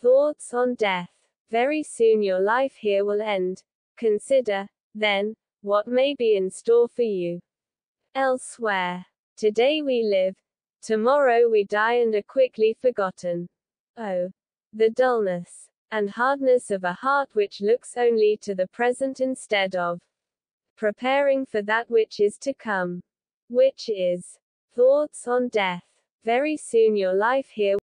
Thoughts on death. Very soon your life here will end. Consider, then, what may be in store for you elsewhere. Today we live, tomorrow we die and are quickly forgotten. Oh, the dullness and hardness of a heart which looks only to the present instead of preparing for that which is to come. Which is thoughts on death. Very soon your life here